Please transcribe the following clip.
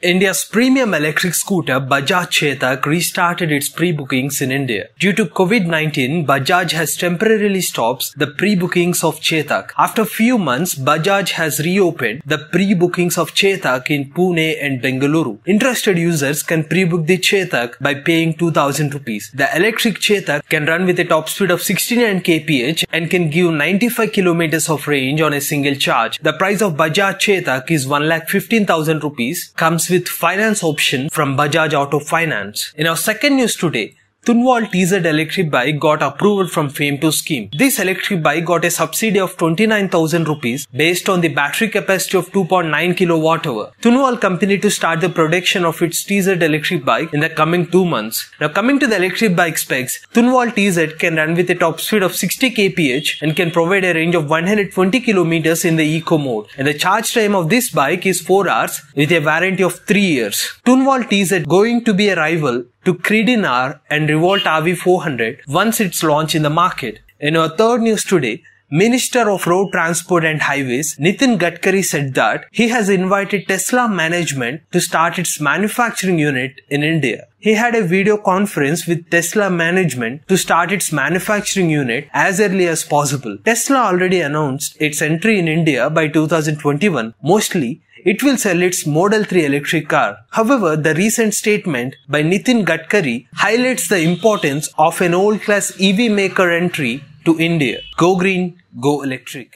India's premium electric scooter Bajaj Chetak restarted its pre-bookings in India. Due to COVID-19, Bajaj has temporarily stopped the pre-bookings of Chetak. After few months, Bajaj has reopened the pre-bookings of Chetak in Pune and Bengaluru. Interested users can pre-book the Chetak by paying 2000 rupees. The electric Chetak can run with a top speed of 69 kph and can give 95 kilometers of range on a single charge. The price of Bajaj Chetak is 1,15,000 rupees, comes with finance option from Bajaj Auto Finance. In our second news today, Tunwal TZ electric bike got approval from FAME 2 scheme. This electric bike got a subsidy of 29,000 rupees based on the battery capacity of 2.9 kilowatt hour. Tunwal company to start the production of its TZ electric bike in the coming two months. Now coming to the electric bike specs, Tunwal TZ can run with a top speed of 60 kph and can provide a range of 120 kilometers in the eco mode. And the charge time of this bike is 4 hours with a warranty of 3 years. Tunwal TZ going to be a rival to Credin R and Revolt RV400 once it's launched in the market. In our third news today, Minister of Road Transport and Highways Nitin Gadkari said that he has invited Tesla management to start its manufacturing unit in India. He had a video conference with Tesla management to start its manufacturing unit as early as possible. Tesla already announced its entry in India by 2021, mostly it will sell its Model 3 electric car. However, the recent statement by Nitin Gadkari highlights the importance of an old class EV maker entry to India. Go green, go electric.